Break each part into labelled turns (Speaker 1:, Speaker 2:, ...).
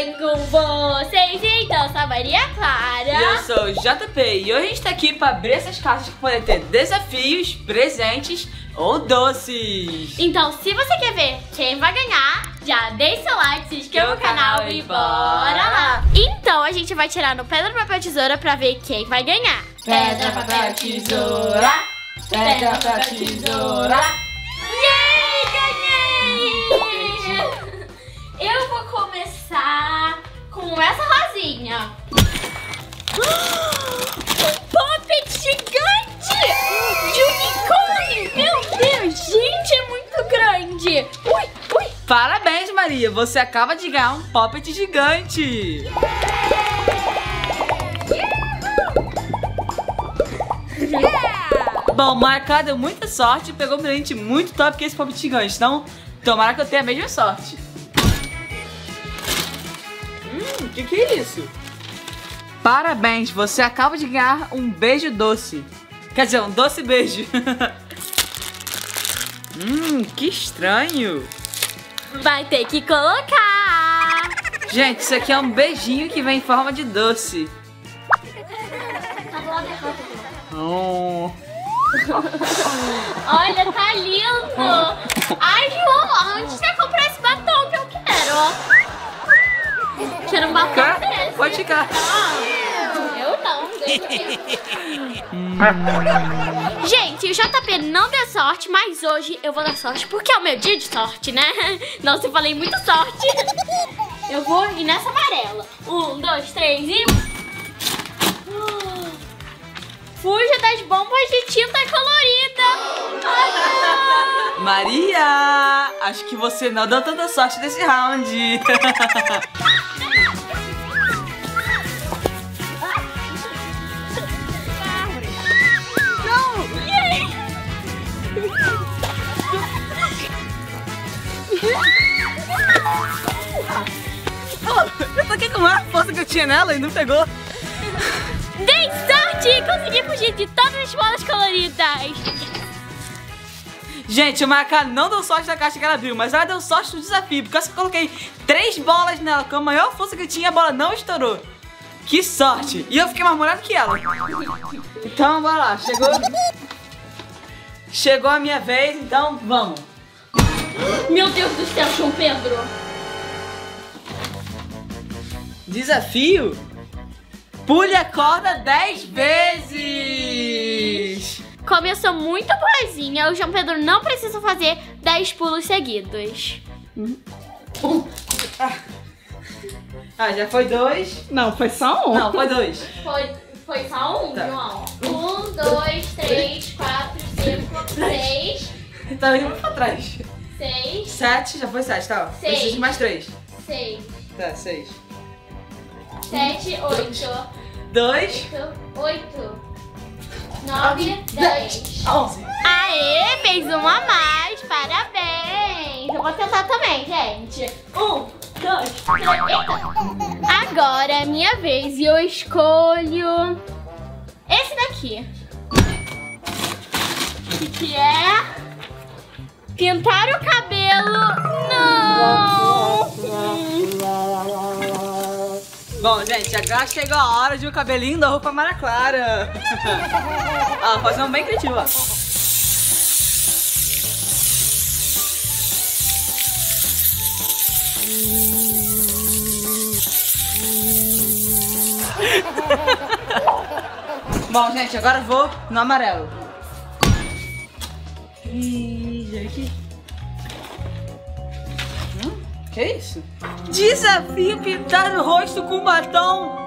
Speaker 1: bem com vocês? Então, sou a Maria Clara.
Speaker 2: E eu sou o JP e hoje a gente tá aqui pra abrir essas caixas que podem ter desafios, presentes ou doces.
Speaker 1: Então, se você quer ver quem vai ganhar, já deixa seu like, se inscreva no canal e bora lá. Então, a gente vai tirar no pedra, papel, tesoura pra ver quem vai ganhar.
Speaker 2: Pedra, papel, tesoura. Pedra, papel, tesoura.
Speaker 1: Yay, ganhei! Eu vou começar com essa rosinha. Puppet gigante! De unicórnio! Meu Deus, gente, é muito grande! Ui, ui!
Speaker 2: Parabéns, Maria. Você acaba de ganhar um Poppet gigante. Bom, Marca deu muita sorte pegou um presente muito top que é esse Poppet gigante. Então, tomara que eu tenha a mesma sorte. Hum, o que, que é isso? Parabéns, você acaba de ganhar um beijo doce. Quer dizer, um doce beijo. hum, que estranho.
Speaker 1: Vai ter que colocar!
Speaker 2: Gente, isso aqui é um beijinho que vem em forma de doce. Oh.
Speaker 1: Olha, tá lindo! Ai, João, onde você comprou esse batom que eu quero?
Speaker 2: Quer?
Speaker 1: desse.
Speaker 2: Pode ficar.
Speaker 1: Ah, eu não, Gente, o JP não deu sorte, mas hoje eu vou dar sorte, porque é o meu dia de sorte, né? Nossa, eu falei muita sorte. Eu vou ir nessa amarela. Um, dois, três e... Fuja das bombas de tinta colorida. Ah.
Speaker 2: Maria, acho que você não deu tanta sorte nesse round. Eu toquei com a força que eu tinha nela e não pegou.
Speaker 1: Dei sorte! Consegui fugir de todas as bolas coloridas.
Speaker 2: Gente, o Marca não deu sorte na caixa que ela abriu, mas ela deu sorte no desafio, porque eu coloquei três bolas nela, com a maior força que eu tinha, a bola não estourou. Que sorte! E eu fiquei mais molhado que ela. Então, bora lá, chegou... Chegou a minha vez, então vamos.
Speaker 1: Meu Deus do céu, João Pedro.
Speaker 2: Desafio? Pule a corda 10 vezes!
Speaker 1: Como eu sou muito boazinha, o João Pedro não precisa fazer 10 pulos seguidos.
Speaker 2: Ah, já foi dois.
Speaker 3: Não, foi só um.
Speaker 2: Não, foi dois.
Speaker 1: Foi, foi só um,
Speaker 2: Tá.
Speaker 1: João. Um, dois, três, quatro, cinco, seis,
Speaker 2: Tá indo pra trás.
Speaker 1: Seis,
Speaker 2: Sete, já foi sete, tá?
Speaker 1: Seis.
Speaker 2: Preciso de mais três.
Speaker 1: seis,
Speaker 2: Tá, seis.
Speaker 1: sete, oito,
Speaker 2: Dois.
Speaker 1: oito, oito, nove, dez.
Speaker 2: Onze.
Speaker 1: Aê, fez uma a mais, parabéns! Eu vou tentar também, gente. Um, dois, três. Agora é minha vez e eu escolho esse daqui. Que é pintar o cabelo. Não!
Speaker 2: Bom, gente, agora chegou a hora de o cabelinho da roupa Mara Clara. ah, vou fazer um bem criativo, ó. Bom, gente, agora vou no amarelo. Gente, aqui. Hum, que isso? Desafio pintar o rosto com batom.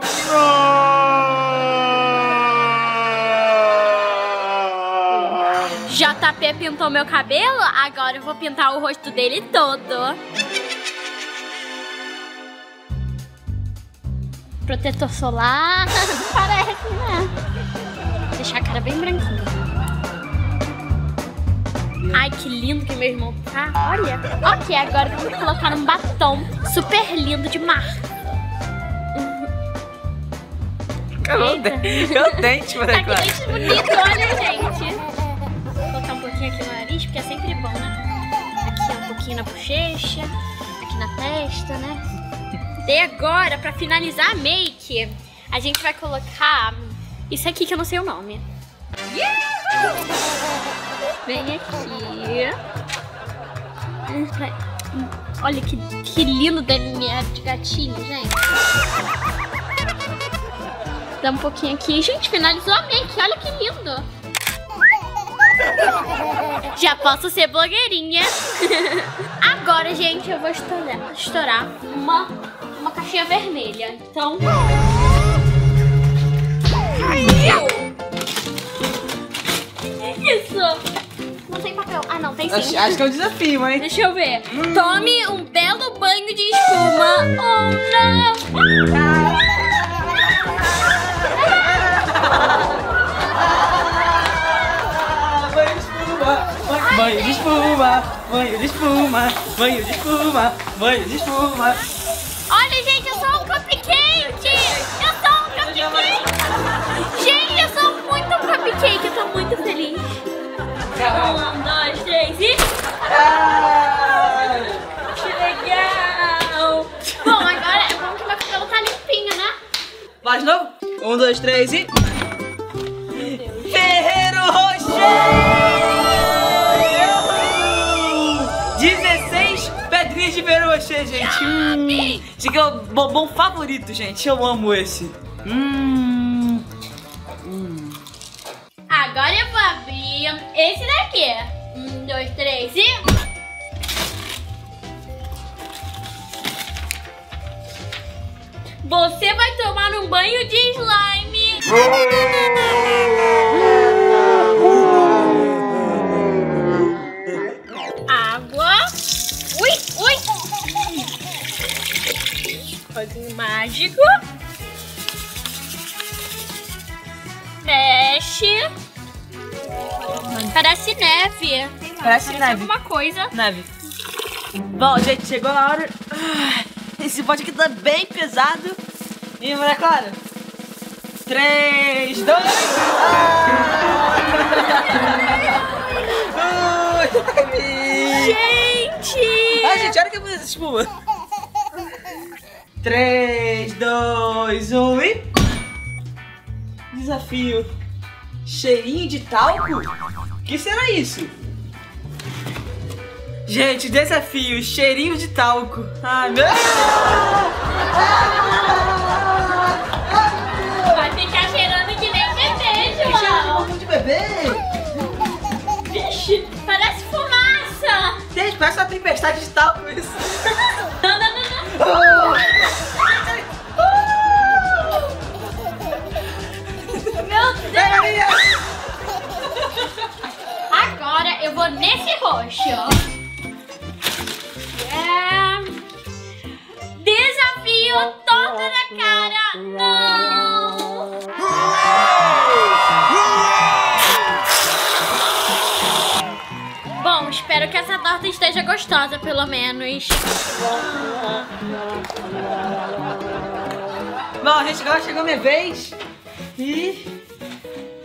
Speaker 1: JP pintou meu cabelo, agora eu vou pintar o rosto dele todo. Protetor solar. Parece, né? Deixar a cara bem branquinha. Ai, que lindo que meu irmão tá. Olha. Ok, agora vou colocar um batom super lindo de marca.
Speaker 2: Eu
Speaker 1: Eita.
Speaker 2: dente, eu dente,
Speaker 1: Tá
Speaker 2: Maria
Speaker 1: que dente bonito, olha, gente. Vou colocar um pouquinho aqui no nariz, porque é sempre bom, né? Aqui um pouquinho na bochecha, aqui na testa, né? Daí agora, pra finalizar a make, a gente vai colocar isso aqui que eu não sei o nome. Vem aqui. Olha que, que lindo DNA de gatinho, gente. Dá um pouquinho aqui. Gente, finalizou a make. Olha que lindo. Já posso ser blogueirinha. Agora, gente, eu vou estourar, estourar uma, uma caixinha vermelha. Então... Isso! Não tem papel. Ah, não, tem sim.
Speaker 2: Acho, acho que é um desafio, hein?
Speaker 1: Deixa eu ver. Tome um belo banho de espuma. Oh, não!
Speaker 2: Banho de espuma, banho de espuma, banho de espuma, banho de espuma.
Speaker 1: Olha, gente, eu sou um cupcake! Eu sou um cupcake! Gente, eu sou muito cupcake, eu tô muito feliz. Um, dois, três e... Que legal! Bom, agora é bom que meu cabelo tá limpinho, né?
Speaker 2: Vai de novo? Um, dois, três e... Ferreiro Rocher! 16 pedrinhas de Ferreiro Rocher, gente. Hum, esse aqui é o bombom favorito, gente. Eu amo esse. Hum.
Speaker 1: Agora eu vou abrir esse daqui. Um, dois, três e... Você vai tomar um banho de slime. Água. Ui, ui. Coisinho mágico. Mexe. Parece neve.
Speaker 2: Parece neve.
Speaker 1: alguma coisa.
Speaker 2: Neve. Bom, gente, chegou a hora. Ah, Esse pote aqui tá bem pesado. E, Maria Clara? 3, 2,
Speaker 1: Gente!
Speaker 2: Ah, gente, olha que bonita essa espuma. 3, 2, 1 e. Desafio. Cheirinho de talco? Que será isso? Gente, desafio. Cheirinho de talco. Ai, meu.
Speaker 1: Vai ficar cheirando que nem bebê, João.
Speaker 2: bumbum de bebê.
Speaker 1: Vixe, parece fumaça.
Speaker 2: Gente, parece uma tempestade de talco isso.
Speaker 1: Não, não, não, não. Meu vou nesse roxo. Desafio torta na cara. Não. Bom, espero que essa torta esteja gostosa, pelo menos.
Speaker 2: Bom, gente, agora chegou a minha vez. E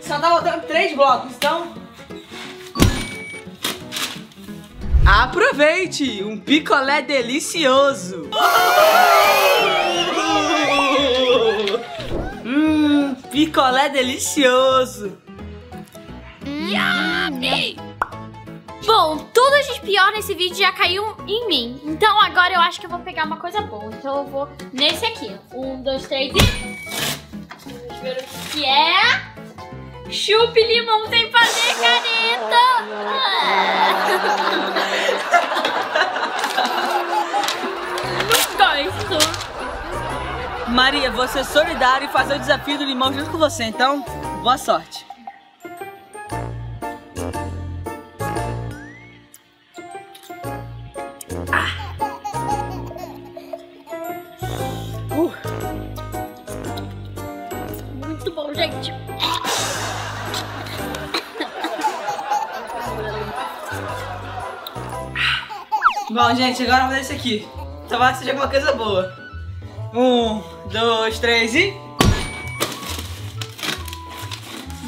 Speaker 2: só tá faltando três blocos, então. Aproveite! Um picolé delicioso! Hum, picolé delicioso!
Speaker 1: Bom, tudo de pior nesse vídeo já caiu em mim. Então agora eu acho que eu vou pegar uma coisa boa. Então eu vou nesse aqui. Um, dois, três e... Vamos ver o que é. Chupe limão sem fazer careta. Não gosto.
Speaker 2: Maria, vou ser solidária e fazer o desafio do limão junto com você, então boa sorte!
Speaker 1: Bom, gente,
Speaker 2: agora vamos fazer isso aqui. Tomara que seja alguma coisa boa. Um, dois, três e.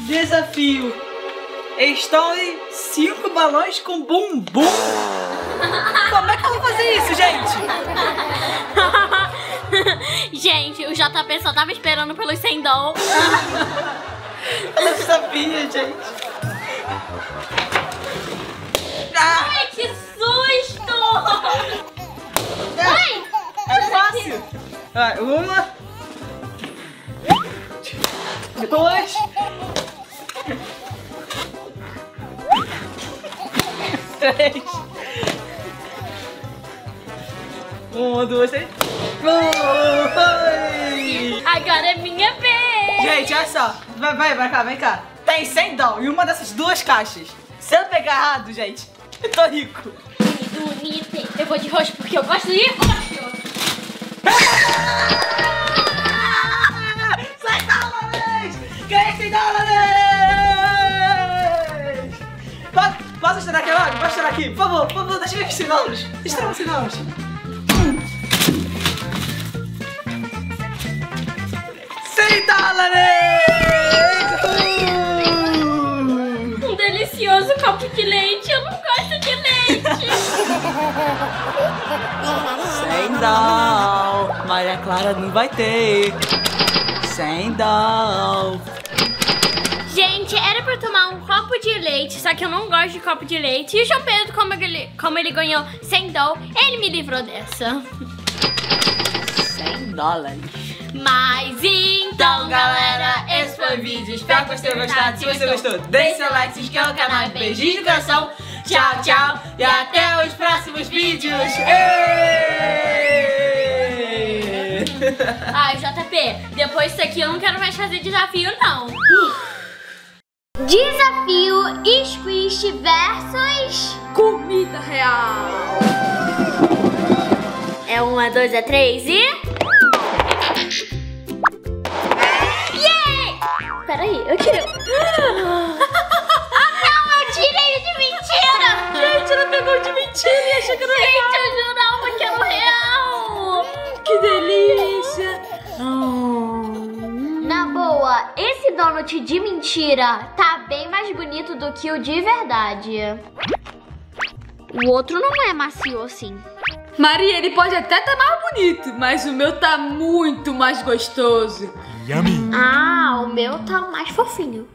Speaker 2: Desafio: Estoure cinco balões com bumbum. Como é que eu vou fazer isso, gente?
Speaker 1: Gente, o JP só tava esperando pelos 100 dólares.
Speaker 2: Eu sabia, gente.
Speaker 1: Ai!
Speaker 2: é fácil. Vai, uma. Duas. Três. Um, duas, três.
Speaker 1: Agora é minha vez!
Speaker 2: Gente, olha só. Vai, vai, vai cá, vem cá. Tem 100 dólares em uma dessas duas caixas. Se eu pegar errado, gente, eu tô rico.
Speaker 1: Bonita. Eu vou de roxo porque eu gosto de roxo.
Speaker 2: 100 dólares! Ganhei 100 dólares! Po- Posso estourar aqui logo? Posso estourar aqui? Por favor, por favor, deixa eu ver aqui 100 dólares. Estoura 100 dólares. Uh!
Speaker 1: Um delicioso copo de leite. Eu não gosto de leite.
Speaker 2: 100 dólares. Maria Clara não vai ter. 100 dólares.
Speaker 1: Gente, era pra tomar um copo de leite, só que eu não gosto de copo de leite. E o João Pedro, como ele, como ele ganhou 100 dólares, ele me livrou dessa.
Speaker 2: 100 dólares.
Speaker 1: Mas então, galera, esse foi o vídeo.
Speaker 2: Espero que você tenha gostado. Se você gostou, deixe seu like, se inscreva no canal. Beijinho de coração. Tchau, tchau. E até os próximos vídeos.
Speaker 1: Ai, JP, depois disso aqui eu não quero mais fazer desafio, não. Desafio Squish versus
Speaker 3: Comida real.
Speaker 1: É uma, dois, é três e. Yay! Peraí, eu tirei. mentira!
Speaker 3: Gente, ela pegou de mentira e achou que era real.
Speaker 1: Gente, eu jurava que era o real!
Speaker 3: Que delícia.
Speaker 1: Na boa, esse donut de mentira tá bem mais bonito do que o de verdade. O outro não é macio assim.
Speaker 3: Maria, ele pode até estar mais bonito, mas o meu tá muito mais gostoso.
Speaker 1: Ah, o meu tá mais fofinho.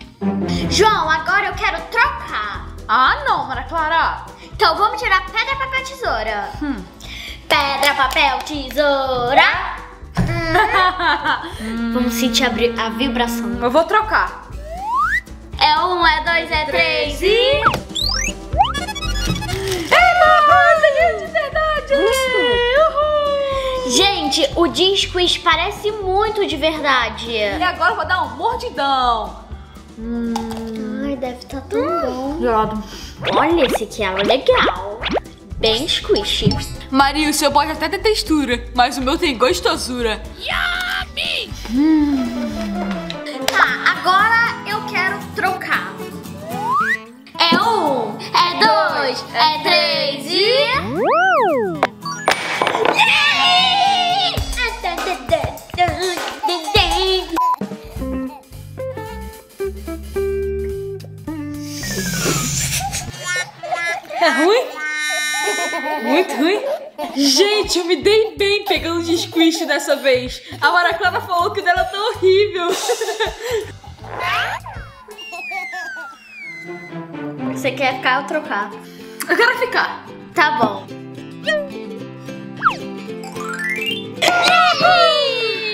Speaker 1: João, agora eu quero trocar.
Speaker 3: Ah, não, Mara Clara.
Speaker 1: Então vamos tirar pedra, papel, tesoura. Pedra, papel, tesoura. Hum. Vamos sentir a, vibração.
Speaker 3: Eu vou trocar.
Speaker 1: É um, é dois, é três e.
Speaker 3: É de verdade. Uhul.
Speaker 1: Gente, o disco parece muito de verdade.
Speaker 3: E agora eu vou dar um mordidão.
Speaker 1: Ai, deve estar tão bom.
Speaker 3: Gelado.
Speaker 1: Olha, esse aqui é legal. Bem squishy.
Speaker 3: Maria, o seu pode até ter textura, mas o meu tem gostosura.
Speaker 1: Tá, agora eu quero trocar. É um, é dois, é três e.
Speaker 3: É ruim? Muito ruim? Gente, eu me dei bem pegando de squish dessa vez. A Mara Clara falou que o dela tá horrível.
Speaker 1: Você quer ficar ou trocar?
Speaker 3: Eu quero ficar.
Speaker 1: Tá bom.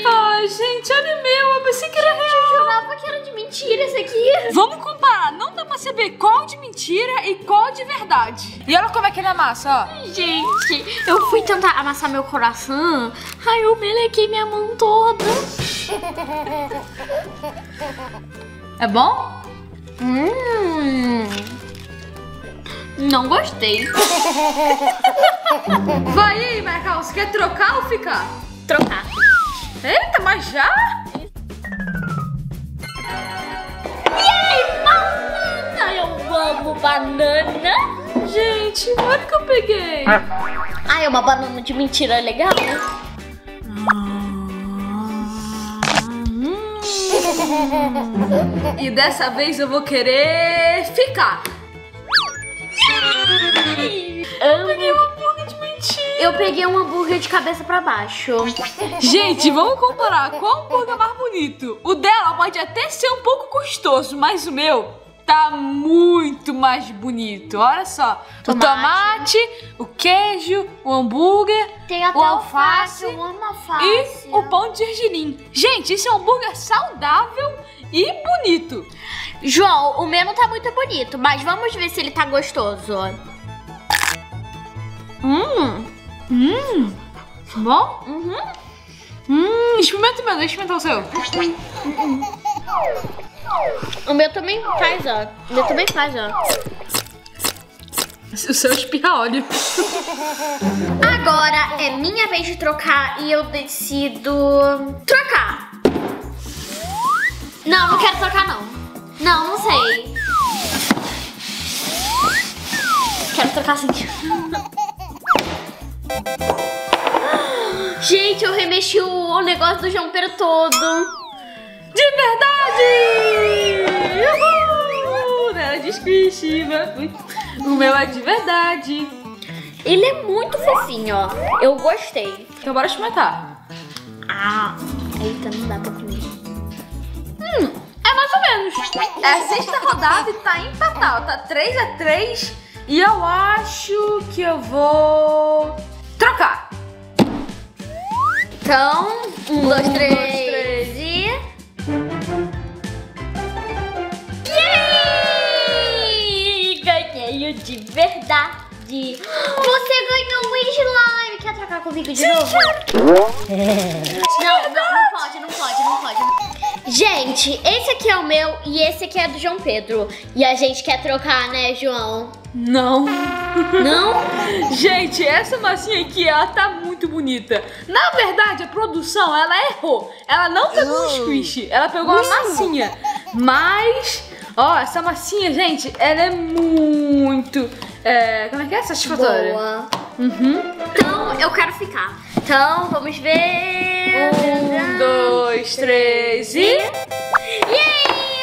Speaker 3: Ai, gente, olha o meu. Eu pensei que era real.
Speaker 1: Eu jurava que era de mentira esse aqui.
Speaker 3: Vamos Não dá pra saber qual de mentira e qual de verdade. E olha como é que ele amassa, ó.
Speaker 1: Gente, eu fui tentar amassar meu coração. Ai, eu melequei minha mão toda.
Speaker 3: É bom?
Speaker 1: Hum. Não gostei.
Speaker 3: Vai aí, Marcal. Você quer trocar ou ficar?
Speaker 1: Trocar.
Speaker 3: Eita, mas já?
Speaker 1: Amo banana.
Speaker 3: Gente, olha o que eu peguei.
Speaker 1: Ai, uma banana de mentira legal.
Speaker 3: E dessa vez eu vou querer ficar.
Speaker 1: Amo.
Speaker 3: Peguei uma hambúrguer de mentira.
Speaker 1: eu peguei um hambúrguer de cabeça pra baixo.
Speaker 3: Gente, vamos comparar qual hambúrguer é mais bonito. O dela pode até ser um pouco custoso, mas o meu tá muito mais bonito. Olha só. O
Speaker 1: Tomate.
Speaker 3: tomate, o queijo, o hambúrguer,
Speaker 1: Tem até
Speaker 3: o alface
Speaker 1: alface.
Speaker 3: e o pão de gergelim. Gente, esse é um hambúrguer saudável e bonito.
Speaker 1: João, o meu não tá muito bonito, mas vamos ver se ele tá gostoso. Hum.
Speaker 3: Hum, bom?
Speaker 1: Uhum.
Speaker 3: Hum, experimenta o meu, deixa eu experimentar o seu.
Speaker 1: O meu também faz, ó. O meu também faz, ó.
Speaker 3: O seu espirra óleo.
Speaker 1: Agora é minha vez de trocar e eu decido trocar. Não, não quero trocar não. Não, não sei. Quero trocar sim. Gente, eu remexi o, o negócio do João Pedro todo.
Speaker 3: De verdade! Uhul! Não era de o meu é de verdade.
Speaker 1: Ele é muito fofinho, ó. Eu gostei.
Speaker 3: Então bora experimentar.
Speaker 1: Ah, eita, não dá pra comer.
Speaker 3: É mais ou menos. É a sexta rodada e tá empatado. Tá 3 a 3 E eu acho que eu vou trocar.
Speaker 1: Então, um, dois, três, verdade. Você ganhou o slime. Quer trocar comigo de novo? Não, não, não pode, não pode, não pode. Gente, esse aqui é o meu e esse aqui é do João Pedro. E a gente quer trocar, né, João?
Speaker 3: Não.
Speaker 1: Não?
Speaker 3: Gente, essa massinha aqui, ela tá muito bonita. Na verdade, a produção, ela errou. Ela não pegou um squish, ela pegou uma massinha. Mas, ó, essa massinha, gente, ela é muito... É, como é que é? Satisfatória.
Speaker 1: Boa.
Speaker 3: Uhum.
Speaker 1: Então, eu quero ficar. Então, vamos ver.
Speaker 3: Um, dois, três e...
Speaker 1: Yay!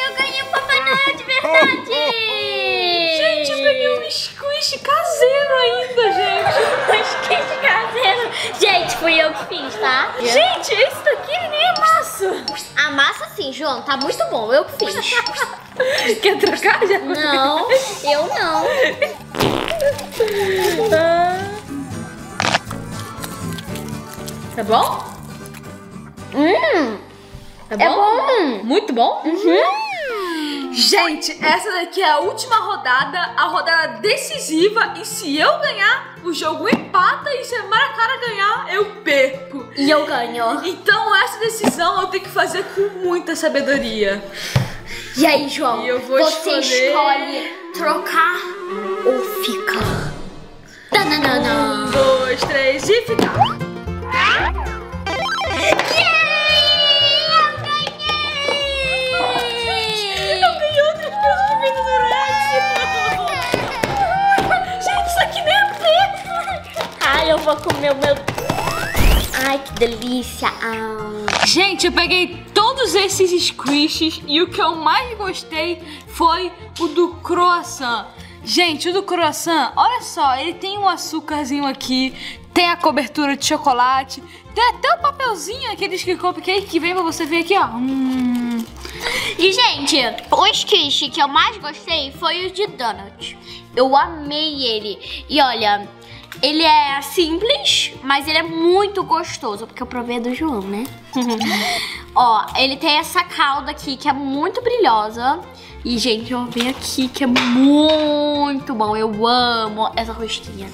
Speaker 1: Eu ganhei o Papai Noel de verdade!
Speaker 3: Um squish caseiro ainda, gente.
Speaker 1: Esquece caseiro. Gente, fui eu que fiz, tá?
Speaker 3: Gente, esse daqui nem é massa.
Speaker 1: A massa sim, João, tá muito bom. Eu que fiz.
Speaker 3: Quer trocar já?
Speaker 1: Não, eu não.
Speaker 3: Ah. Tá bom?
Speaker 1: Hum,
Speaker 3: Tá
Speaker 1: é bom.
Speaker 3: Muito bom?
Speaker 1: Uhum.
Speaker 3: Gente, essa daqui é a última rodada, a rodada decisiva. E se eu ganhar, o jogo empata. E se a Maracara ganhar, eu perco.
Speaker 1: E eu ganho.
Speaker 3: Então, essa decisão eu tenho que fazer com muita sabedoria.
Speaker 1: E aí, João?
Speaker 3: E eu vou
Speaker 1: você
Speaker 3: escolher-
Speaker 1: escolhe trocar ou ficar? Tananana.
Speaker 3: Um, dois, três e ficar.
Speaker 1: Vou comer o meu. Ai, que delícia. Ah.
Speaker 3: Gente, eu peguei todos esses squishes e o que eu mais gostei foi o do croissant. Gente, o do croissant, olha só, ele tem um açúcarzinho aqui, tem a cobertura de chocolate, tem até o papelzinho, aqueles que cupcake que vem pra você ver aqui, ó. Hum.
Speaker 1: E, gente, o quiche que eu mais gostei foi o de donut. Eu amei ele. E olha, ele é simples, mas ele é muito gostoso, porque eu provei do João, né? Ó, ele tem essa calda aqui que é muito brilhosa. E, gente, eu vi aqui que é muito bom. Eu amo essa rosquinha.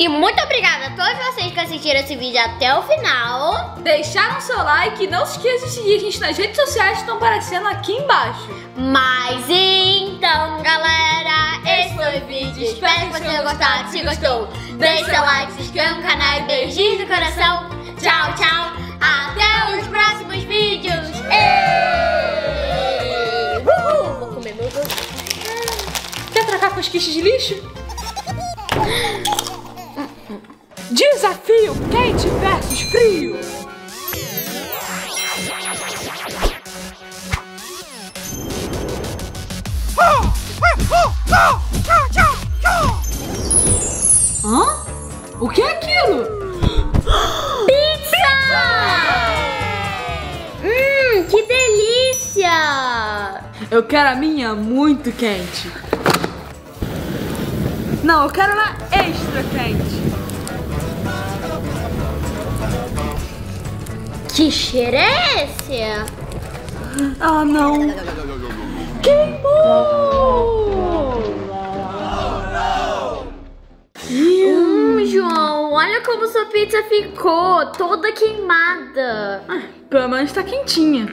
Speaker 1: E muito obrigada a todos vocês que assistiram esse vídeo até o final.
Speaker 3: Deixaram seu like e não se esqueça de seguir a gente nas redes sociais que estão aparecendo aqui embaixo.
Speaker 1: Mas então, galera, esse foi o vídeo. Espero que você tenha gostado. Se gostou, deixa seu like, se inscreva no canal e beijinhos no coração. Tchau, tchau. Até os próximos vídeos. Uhul! Vou comer meu doce.
Speaker 3: Quer trocar com os quiches de lixo? Desafio quente versus frio. Hã? O que é aquilo?
Speaker 1: Pizza! Hum, que delícia!
Speaker 3: Eu quero a minha muito quente. Não, eu quero ela extra quente.
Speaker 1: Que cheiro é esse?
Speaker 3: Ah, não. Queimou!
Speaker 1: Hum, João, olha como sua pizza ficou, toda queimada.
Speaker 3: Ah, pelo menos tá quentinha.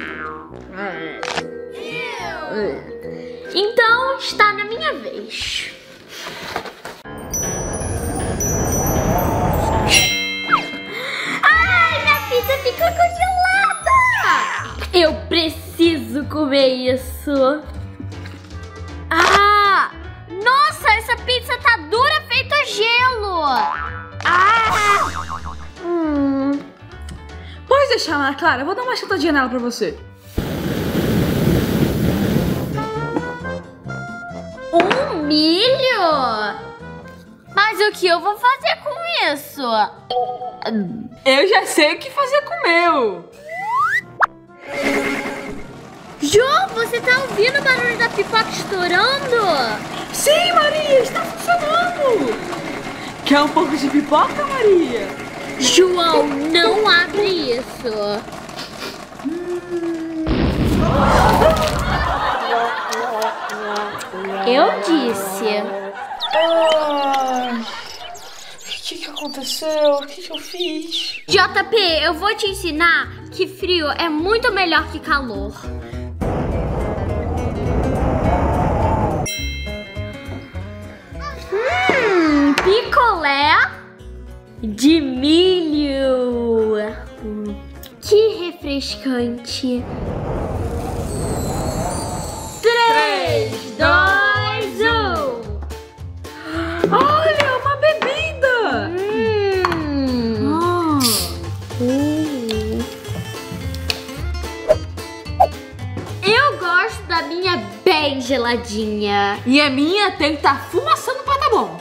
Speaker 1: Então está na minha vez. Ficou congelada! Eu preciso comer isso. Ah! Nossa, essa pizza tá dura feito gelo! Ah! Hum.
Speaker 3: Pode deixar, Ana Clara. Eu vou dar uma chutadinha nela pra você.
Speaker 1: Um milho? Mas o que eu vou fazer com isso?
Speaker 3: Eu já sei o que fazer com o meu.
Speaker 1: João, você tá ouvindo o barulho da pipoca estourando?
Speaker 3: Sim, Maria, está funcionando. Quer um pouco de pipoca, Maria?
Speaker 1: João, não abre isso. Eu disse.
Speaker 3: O que, que aconteceu? O que, que eu fiz?
Speaker 1: JP, eu vou te ensinar que frio é muito melhor que calor. Hum, picolé de milho. Que refrescante. 3, 2, bem geladinha.
Speaker 3: e a minha tem que estar fumaçando pra tá bom.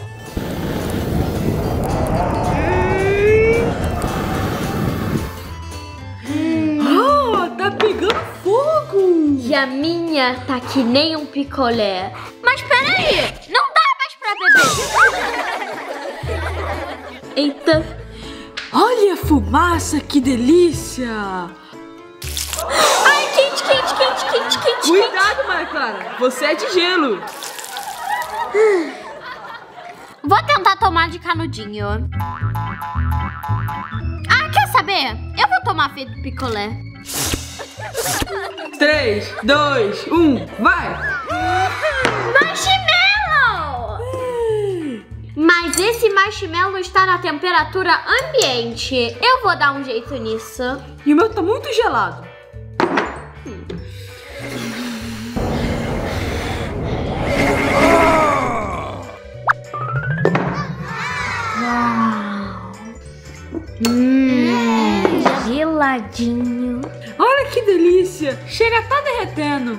Speaker 3: Ah, tá pegando fogo.
Speaker 1: E a minha tá que nem um picolé. Mas peraí, não dá mais pra beber. Eita.
Speaker 3: Olha a fumaça, que delícia.
Speaker 1: Quente, quente, quente, quente, quente, quente.
Speaker 3: Cuidado, Maria Clara. Você é de gelo.
Speaker 1: Vou tentar tomar de canudinho. Ah, quer saber? Eu vou tomar feito picolé.
Speaker 3: 3, 2, 1, vai!
Speaker 1: Marshmallow! Mas esse marshmallow está na temperatura ambiente. Eu vou dar um jeito nisso.
Speaker 3: E o meu tá muito gelado.
Speaker 1: Hum, geladinho.
Speaker 3: Olha que delícia! Chega tá derretendo.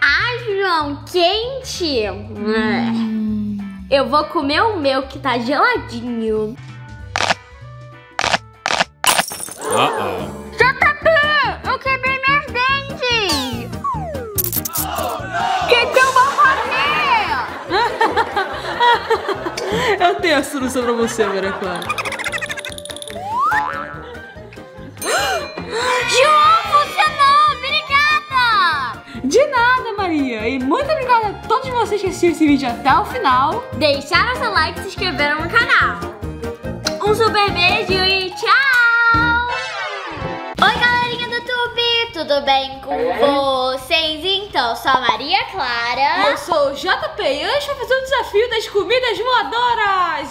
Speaker 1: Ah, João, quente. Eu vou comer o meu que tá geladinho. JP, eu quebrei meus dentes. Que que eu vou fazer?
Speaker 3: Eu tenho a solução pra você, Maria Clara.
Speaker 1: João, funcionou! Obrigada!
Speaker 3: De nada, Maria. E muito obrigada a todos vocês que assistiram esse vídeo até o final.
Speaker 1: Deixaram seu like e se inscreveram no canal. Um super beijo e tchau! Oi, galerinha do YouTube, tudo bem com vocês? Então, sou a Maria Clara.
Speaker 3: Eu sou o JP e hoje vai fazer o desafio das comidas voadoras.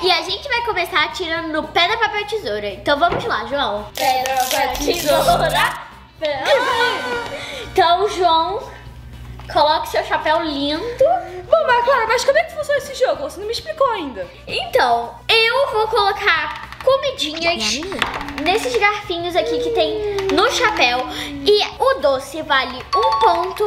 Speaker 1: E a gente vai começar atirando no pedra, papel, tesoura. Então vamos lá, João. Pedra, papel, tesoura. Então, João, coloque seu chapéu lindo.
Speaker 3: Bom, Maria Clara, mas como é que funciona esse jogo? Você não me explicou ainda.
Speaker 1: Então, eu vou colocar comidinhas nesses garfinhos aqui que tem no chapéu. E o doce vale um ponto,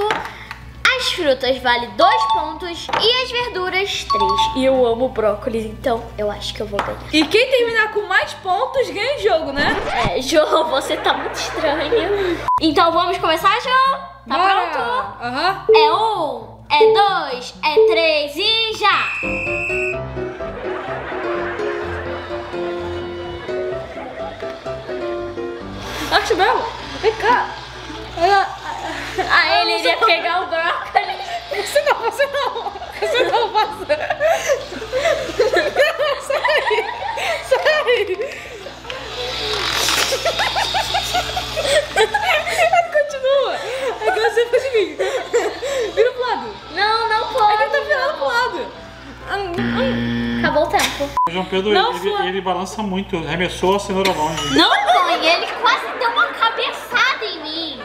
Speaker 1: As frutas valem 2 pontos e as verduras 3. E eu amo brócolis, então eu acho que eu vou ganhar.
Speaker 3: E quem terminar com mais pontos ganha o jogo, né?
Speaker 1: É, João, você tá muito estranho. Então vamos começar, João? Tá
Speaker 3: Bora.
Speaker 1: pronto?
Speaker 3: Aham.
Speaker 1: É um, é dois, é três e já!
Speaker 3: Acho belo. Vem cá. Olha.
Speaker 1: Ah, ele iria pegar o brócolis.
Speaker 3: Você não, você não. Você não passa. Sai. Sai. Continua. Agora você faz de mim. Vira pro lado.
Speaker 1: Não, não pode.
Speaker 3: Ele tá virando pro lado.
Speaker 1: Acabou o tempo.
Speaker 4: O João Pedro,
Speaker 3: Não
Speaker 4: ele, ele balança muito, arremessou a cenoura longe.
Speaker 1: Não foi, ele quase deu uma cabeçada em mim.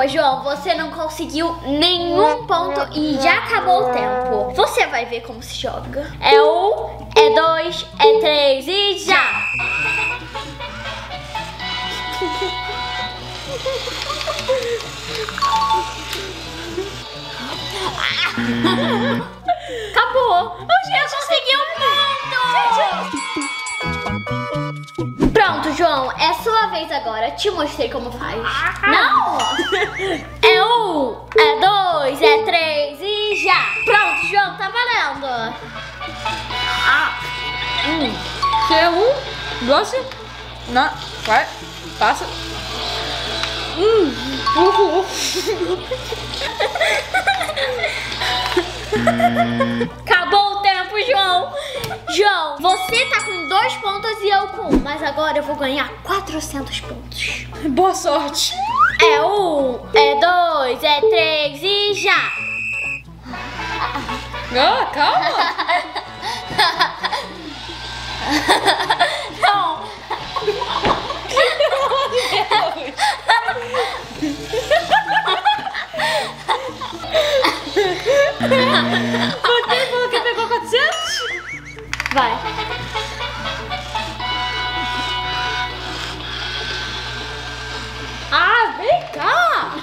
Speaker 1: Desculpa, João, você não conseguiu nenhum ponto e já acabou o tempo. Você vai ver como se joga. É um, é dois, é três e já! Acabou! Eu consegui um vez agora. Te mostrei como faz. Não! É um, é dois, é três e já! Pronto, João, tá valendo!
Speaker 3: Que é um. Doce. Não. Vai. Passa. Hum. Uhul.
Speaker 1: Acabou o tempo, João! João, você tá com dois pontos e eu com um, mas agora eu vou ganhar 400 pontos.
Speaker 3: Boa sorte.
Speaker 1: É um, é dois, é três e já!
Speaker 3: Ah, calma.
Speaker 1: Não!
Speaker 3: Você falou que pegou 400?
Speaker 1: Vai!
Speaker 3: Ah, vem cá.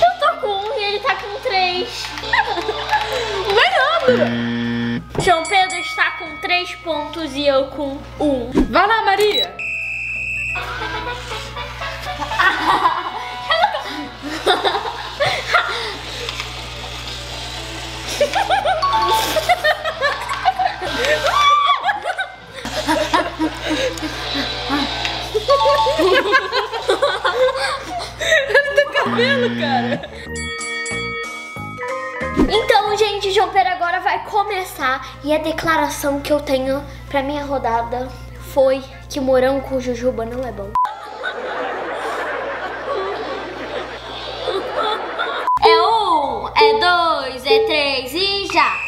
Speaker 1: Eu tô com um e ele tá com três.
Speaker 3: Ganhando.
Speaker 1: João Pedro está com três pontos e eu com um.
Speaker 3: Vai lá, Maria. cara.
Speaker 1: Então, gente, João Pedro agora vai começar. E a declaração que eu tenho pra minha rodada foi que morango com jujuba não é bom. É um, é dois, é três e já!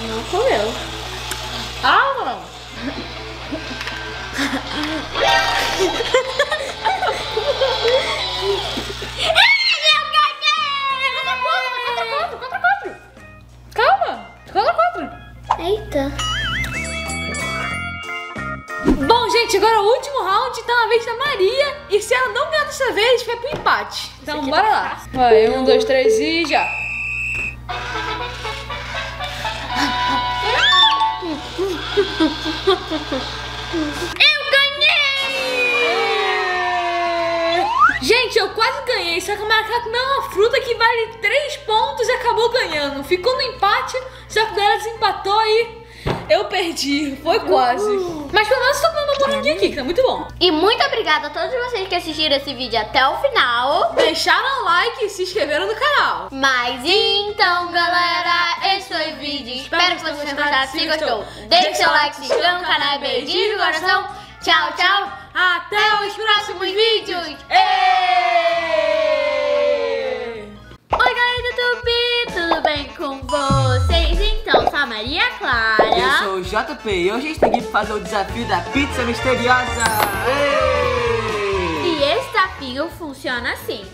Speaker 3: Não comeu.
Speaker 1: Eita!
Speaker 3: Bom, gente, agora é o último round, então é a vez da Maria. E se ela não ganhar dessa vez, vai pro empate. Então,
Speaker 1: aqui
Speaker 3: bora
Speaker 1: tá
Speaker 3: lá.
Speaker 1: fácil.
Speaker 3: Vai, um, dois, três e já. só que o macaco não uma fruta que vale 3 pontos e acabou ganhando. Ficou no empate, só que ela desempatou e eu perdi. Foi quase. Mas pelo menos tô comendo uma moranguinha aqui, que tá muito bom.
Speaker 1: E muito obrigada a todos vocês que assistiram esse vídeo até o final.
Speaker 3: Deixaram o like e se inscreveram no canal.
Speaker 1: Mas então, galera, esse foi o vídeo. Espero que vocês tenham gostado. Se gostou, deixe seu like, se inscreva no canal. Beijinho no coração. Tchau, tchau.
Speaker 3: Até os próximos vídeos.
Speaker 1: Oi, galera do YouTube, tudo bem com vocês? Então, sou a Maria
Speaker 2: Eu
Speaker 1: Clara.
Speaker 2: sou o JP e hoje a gente aqui pra fazer o desafio da pizza misteriosa. Êêêê!
Speaker 1: E esse desafio funciona assim.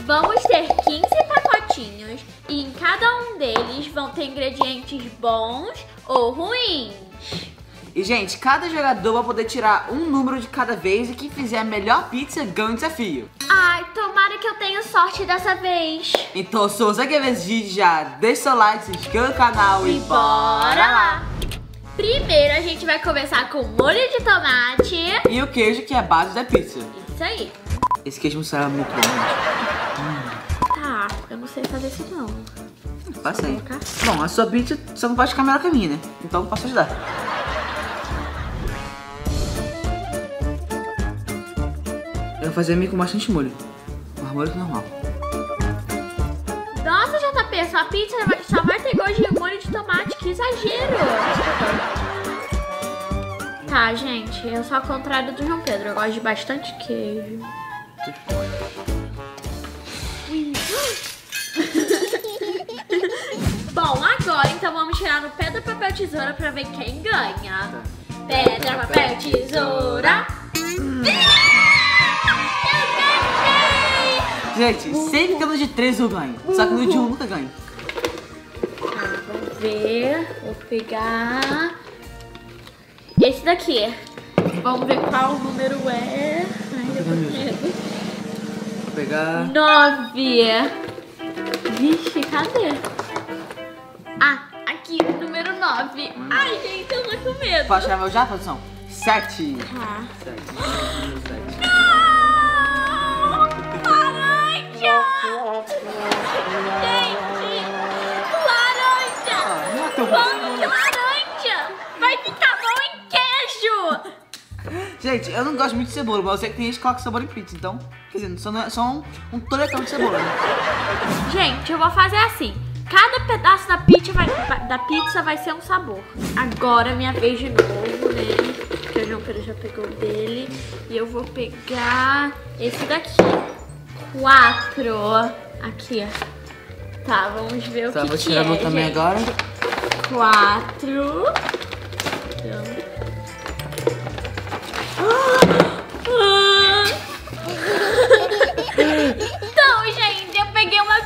Speaker 1: Vamos ter 15 pacotinhos e em cada um deles vão ter ingredientes bons ou ruins.
Speaker 2: E, gente, cada jogador vai poder tirar um número de cada vez e quem fizer a melhor pizza ganha o desafio.
Speaker 1: Ai, tomara que eu tenha sorte dessa vez.
Speaker 2: Então, se você quer ver esse vídeo já, deixa seu like, se inscreva no canal e,
Speaker 1: E bora lá! Primeiro a gente vai começar com molho de tomate.
Speaker 2: E o queijo que é a base da pizza.
Speaker 1: Isso aí.
Speaker 2: Esse queijo mussarela é muito bom, gente.
Speaker 1: Tá, eu não sei fazer isso não.
Speaker 2: Passa aí. Bom, a sua pizza você não pode ficar melhor que a minha, né? Então eu posso ajudar. Eu vou fazer a minha com bastante molho. Mais molho que normal.
Speaker 1: Nossa, JP, sua pizza vai- só vai ter gosto de molho de tomate, que exagero! Tá, gente, eu sou ao contrário do João Pedro, eu gosto de bastante queijo. Bom, agora então vamos tirar no pedra, papel, tesoura pra ver quem ganha. Pedra, papel, tesoura. Ganhei!
Speaker 2: Gente, sempre que no de 3 eu ganho. Só que no de 1 eu nunca ganho.
Speaker 1: Tá, vamos ver. Vou pegar esse daqui. Vamos ver qual número é. Ai, eu com medo.
Speaker 2: Vou pegar.
Speaker 1: Nove. Vixe, cadê? Ah, aqui, número nove. Ai, gente, eu tô com medo.
Speaker 2: Pode tirar meu já, produção? 7.
Speaker 1: Tá.
Speaker 2: 7.
Speaker 1: Gente,
Speaker 2: eu não gosto muito de cebola, mas eu sei que tem gente que coloca cebola em pizza, então. Quer dizer, só, não é, só um, um toletão de cebola, né?
Speaker 1: Gente, eu vou fazer assim. Cada pedaço da pizza vai, da pizza vai ser um sabor. Agora é minha vez de novo, né? Porque o João Pedro já pegou o dele. E eu vou pegar esse daqui. Quatro. Aqui, ó. Tá, vamos ver o
Speaker 2: Tá,
Speaker 1: que,
Speaker 2: vou
Speaker 1: que
Speaker 2: tirar
Speaker 1: é,
Speaker 2: meu também
Speaker 1: gente.
Speaker 2: agora.
Speaker 1: Quatro.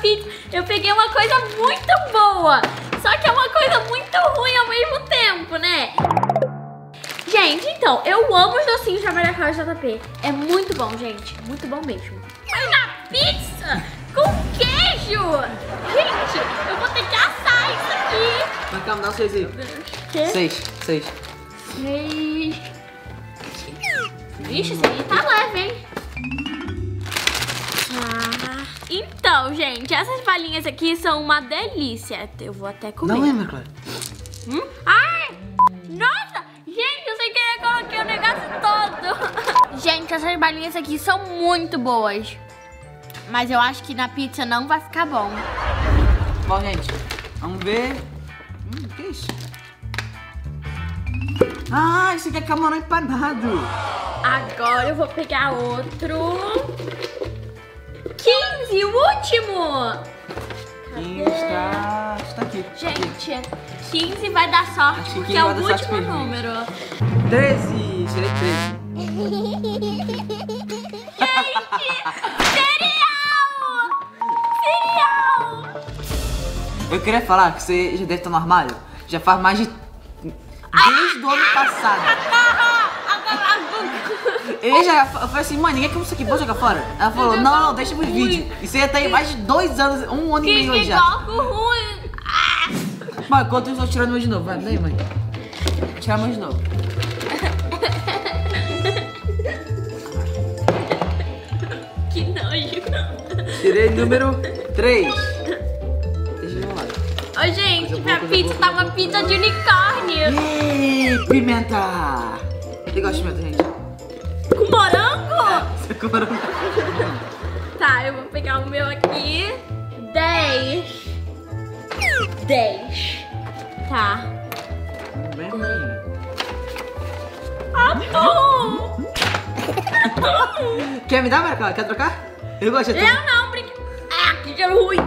Speaker 1: Eu peguei uma pizza. Eu peguei uma coisa muito boa. Só que é uma coisa muito ruim ao mesmo tempo, né? Gente, então, eu amo os docinhos da Maria Clara JP. É muito bom, gente. Muito bom mesmo. Mas na pizza com queijo! Gente, eu vou ter que assar isso aqui.
Speaker 2: Mas calma, dá um 6 aí.
Speaker 1: Quê?
Speaker 2: 6, 6.
Speaker 1: Seis. Vixe, esse aí tá leve, hein? Ah, então, gente, essas balinhas aqui são uma delícia. Eu vou até comer.
Speaker 2: Não é, minha Clara.
Speaker 1: Hum? Ai! Nossa! Gente, eu sem querer coloquei o negócio todo. gente, essas balinhas aqui são muito boas. Mas eu acho que na pizza não vai ficar bom.
Speaker 2: Bom, gente, vamos ver. Hum, que é isso? Ah, isso aqui é camarão empanado.
Speaker 1: Agora eu vou pegar outro. 15, o último!
Speaker 2: Quem está, está aqui.
Speaker 1: Gente, 15 vai dar sorte porque
Speaker 2: 15
Speaker 1: é o último número.
Speaker 2: 13, tirei 13.
Speaker 1: Cereal!
Speaker 2: Eu queria falar que você já deve estar no armário. Já faz mais de. Desde o ano passado. Eu já eu falei assim, mãe, ninguém come isso aqui, pode jogar fora? Ela falou, não, não, deixa pro vídeo. Isso aí tá aí mais de dois anos, um ano e meio
Speaker 1: Que
Speaker 2: já.
Speaker 1: ruim! Ah!
Speaker 2: Mãe, enquanto eu estou tirando meu de novo, vai, daí, mãe. Vou tirar meu de novo.
Speaker 1: Que nojo!
Speaker 2: Tirei número 3. Deixa eu.
Speaker 1: Ô, gente, minha pizza tá uma pizza de unicórnio!
Speaker 2: Ih, pimenta! Eu gosto de pimenta, gente. Comeu?
Speaker 1: Tá, eu vou pegar o meu aqui. 10. 10. Tá.
Speaker 2: Bem ruim.
Speaker 1: Atum!
Speaker 2: Quer me dar, Marcela? Quer trocar? Eu gosto de
Speaker 1: Eu
Speaker 2: atum.
Speaker 1: não, porque. Ah, que cheiro ruim!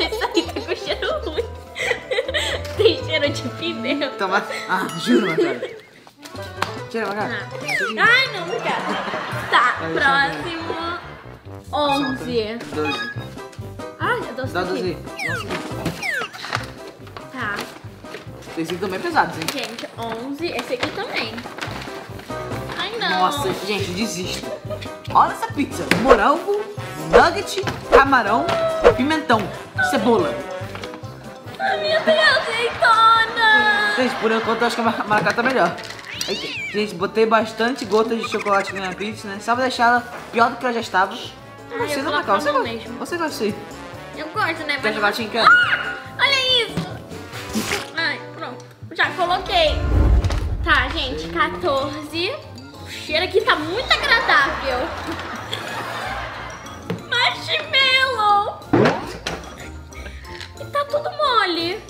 Speaker 1: Isso aí tá com cheiro ruim. Tem cheiro de pneu.
Speaker 2: Toma. Ah, juro, Marcela. Tira pra cá.
Speaker 1: Ai, não, obrigada. Tá, próximo. 11.
Speaker 2: 12.
Speaker 1: Ai, eu tô
Speaker 2: Dá 12
Speaker 1: aqui.
Speaker 2: aí.
Speaker 1: Tá,
Speaker 2: Esse aqui também é pesado, hein?
Speaker 1: gente, 11. Esse aqui também. Ai, não.
Speaker 2: Nossa, gente, desisto. Olha essa pizza. Morango, nugget, camarão, pimentão, cebola.
Speaker 1: Ai, meu Deus, azeitona.
Speaker 2: Gente, por enquanto eu acho que a mar- maracá tá melhor. Gente, botei bastante gotas de chocolate na minha pizza, né? Só pra deixar ela pior do que ela já estava.
Speaker 1: eu
Speaker 2: Você não, Macau, você, gosta-
Speaker 1: mesmo.
Speaker 2: você gosta disso aí.
Speaker 1: Eu gosto, né?
Speaker 2: Quer chocolate em cana?
Speaker 1: Olha isso! Ai, pronto. Já coloquei. Tá, gente, 14. O cheiro aqui tá muito agradável. Marshmallow! E tá tudo mole.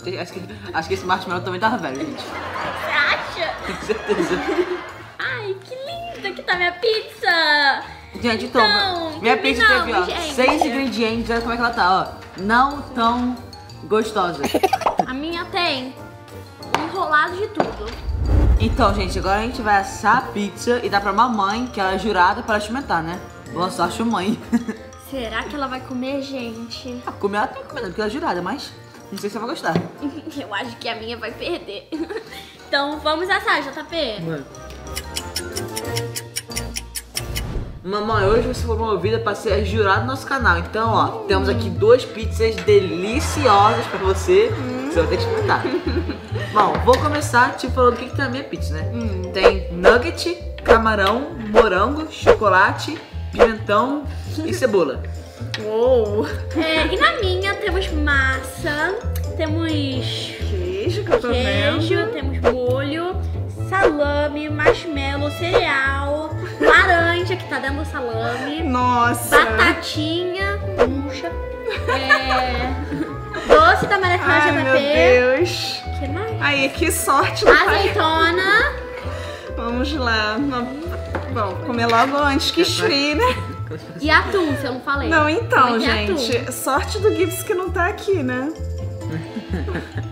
Speaker 2: Acho que, acho que esse marshmallow também tava velho, gente.
Speaker 1: Você acha?
Speaker 2: Com certeza.
Speaker 1: Ai, que linda que tá minha pizza!
Speaker 2: Gente, então,
Speaker 1: Então,
Speaker 2: minha pizza teve, ó,
Speaker 1: gente.
Speaker 2: seis ingredientes, olha como é que ela tá, ó. Não tão gostosa.
Speaker 1: A minha tem enrolado de tudo.
Speaker 2: Então, gente, agora a gente vai assar a pizza e dar pra mamãe, que ela é jurada, pra ela experimentar, né? Boa sorte, mãe.
Speaker 1: Será que ela vai comer, gente?
Speaker 2: Ah, comer ela tem que comer, né? porque ela é jurada, mas não sei se ela vai gostar.
Speaker 1: Eu acho que a minha vai perder. Então vamos assar, JP.
Speaker 2: Mano. Mamãe, hoje você foi promovida para ser jurada do nosso canal. Então, ó, temos aqui duas pizzas deliciosas pra você. Você vai ter que experimentar. Bom, vou começar te falando o que, que tem na minha pizza, né? Tem nugget, camarão, morango, chocolate, pimentão e cebola.
Speaker 5: Uou!
Speaker 1: É, e na minha temos massa, temos
Speaker 5: Queijo que eu tô
Speaker 1: queijo,
Speaker 5: vendo.
Speaker 1: temos molho, salame, marshmallow, cereal, laranja que tá dentro do salame,
Speaker 5: Nossa!
Speaker 1: batatinha, murcha, é, doce da maracujá
Speaker 5: Ai, meu
Speaker 1: JP.
Speaker 5: Deus!
Speaker 1: que mais?
Speaker 5: Aí, que sorte do pai.
Speaker 1: Azeitona.
Speaker 5: Vamos lá. Bom, comer logo antes que esfrie, né?
Speaker 1: E atum, se eu não falei.
Speaker 5: Não, então,
Speaker 1: Mas é
Speaker 5: gente. Sorte do Gibbs que não tá aqui, né?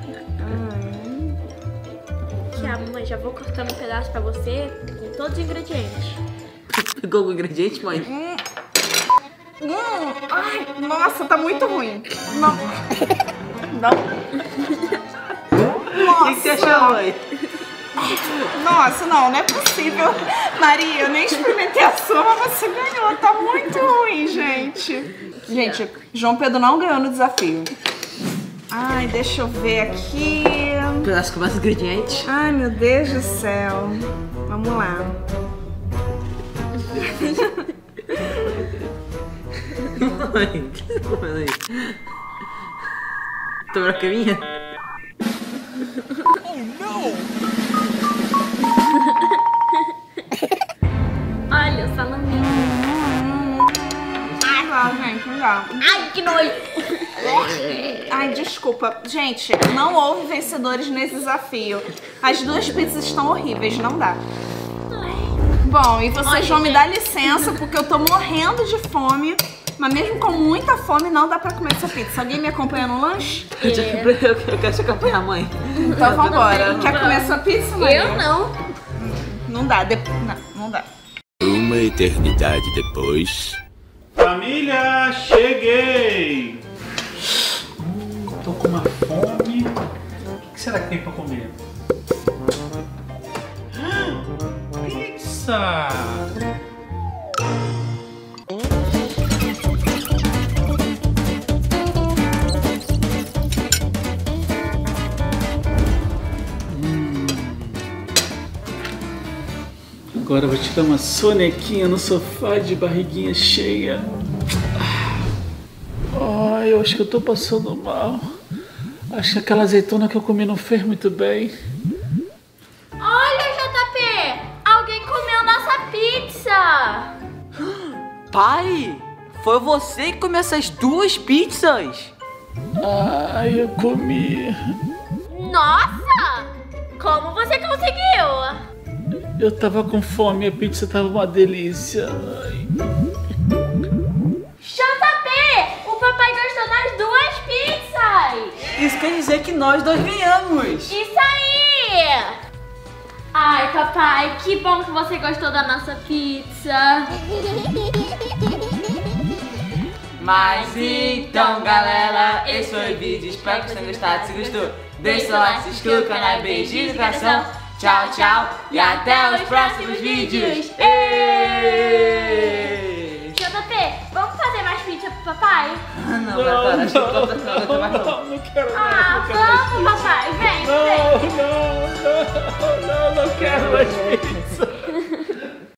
Speaker 1: Que a mãe já vou cortando um pedaço pra você com todos os ingredientes.
Speaker 2: Pegou o ingrediente, mãe?
Speaker 5: Hum, ai, nossa, tá muito ruim. Não. Não.
Speaker 2: O que você achou, mãe?
Speaker 5: Nossa, não, não é possível. Maria, eu nem experimentei a sua, mas você ganhou. Tá muito ruim, gente. Gente, João Pedro não ganhou no desafio. Ai, deixa eu ver aqui.
Speaker 2: Um pedaço com mais ingredientes.
Speaker 5: Ai, meu Deus do céu. Vamos lá.
Speaker 2: Mãe, o que você tá comendo aí? Tô melhor que a minha?
Speaker 1: Olha o salaminho.
Speaker 5: Ai, não gente, não.
Speaker 1: Ai, que nojo.
Speaker 5: Ai, desculpa. Gente, não houve vencedores nesse desafio. As duas pizzas estão horríveis, não dá. Bom, e vocês
Speaker 1: Olha,
Speaker 5: vão me dar licença porque eu tô morrendo de fome. Mas mesmo com muita fome, não dá pra comer essa pizza. Alguém me acompanha no lanche?
Speaker 2: Eu, te- eu quero te acompanhar, mãe.
Speaker 5: Então vambora. Quer comer essa pizza, mãe?
Speaker 1: Eu não.
Speaker 5: Não dá. Depois... Não, não dá.
Speaker 6: Uma eternidade depois.
Speaker 4: Família, cheguei! Hum, tô com uma fome. O que será que tem pra comer? Pizza! Agora eu vou te dar uma sonequinha no sofá de barriguinha cheia. Ai, eu acho que eu tô passando mal. Acho que aquela azeitona que eu comi não fez muito bem.
Speaker 1: Olha, JP. Alguém comeu nossa pizza.
Speaker 2: Pai, foi você que comeu essas duas pizzas?
Speaker 4: Ai, eu comi.
Speaker 1: Nossa. Como você conseguiu?
Speaker 4: Eu tava com fome, a pizza tava uma delícia. Ai.
Speaker 1: JP, o papai gostou das duas pizzas.
Speaker 2: Isso quer dizer que nós dois ganhamos.
Speaker 1: Isso aí! Ai, papai, que bom que você gostou da nossa pizza.
Speaker 2: Mas então, galera, esse foi o vídeo. Espero que vocês tenham gostado. Se gostou, deixa seu like, se inscreva no canal, beijinhos de coração. Tchau, tchau e até os próximos vídeos. Êêêê!
Speaker 1: JP, vamos fazer mais pizza pro papai?
Speaker 2: Ah, não, Natália, acho que eu tô tentando mais não.
Speaker 4: não, não quero mais.
Speaker 1: Ah,
Speaker 4: não quero mais
Speaker 1: vamos, papai, vem, vem.
Speaker 4: Não, não, não, não, não quero mais pizza.